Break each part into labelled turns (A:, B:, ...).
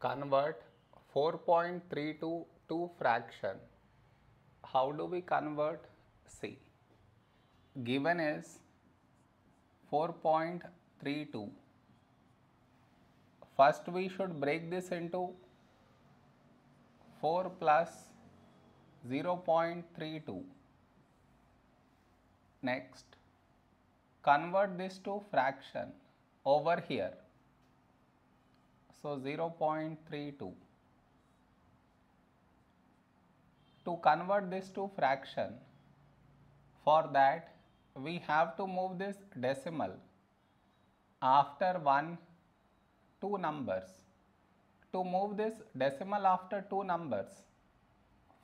A: convert 4.32 to fraction. How do we convert? See, given is 4.32. First we should break this into 4 plus 0.32. Next, convert this to fraction over here. So 0.32. To convert this to fraction, for that we have to move this decimal after 1 two numbers. To move this decimal after two numbers,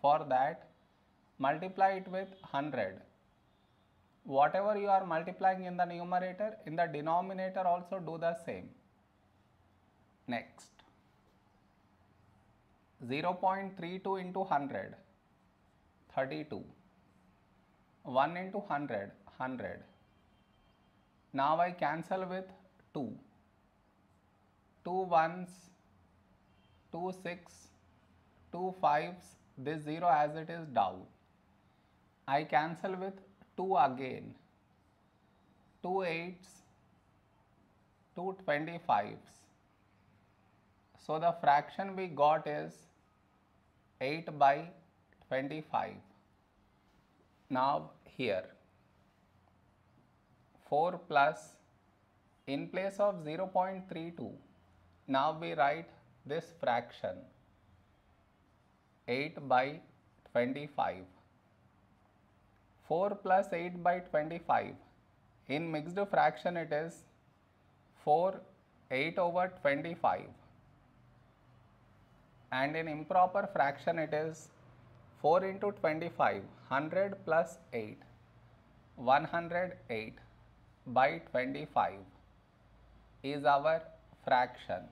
A: for that multiply it with 100. Whatever you are multiplying in the numerator, in the denominator also do the same. Next, 0.32 into 100, 32. 1 into 100, 100. Now I cancel with 2. 2 ones, 2 6, 2 5s, this 0 as it is down. I cancel with 2 again, 2 8s, 2 25s. So the fraction we got is 8 by 25. Now here. 4 plus in place of 0.32 now we write this fraction 8 by 25 4 plus 8 by 25 in mixed fraction it is 4 8 over 25 and in improper fraction it is 4 into 25 100 plus 8 108 by 25 is our fraction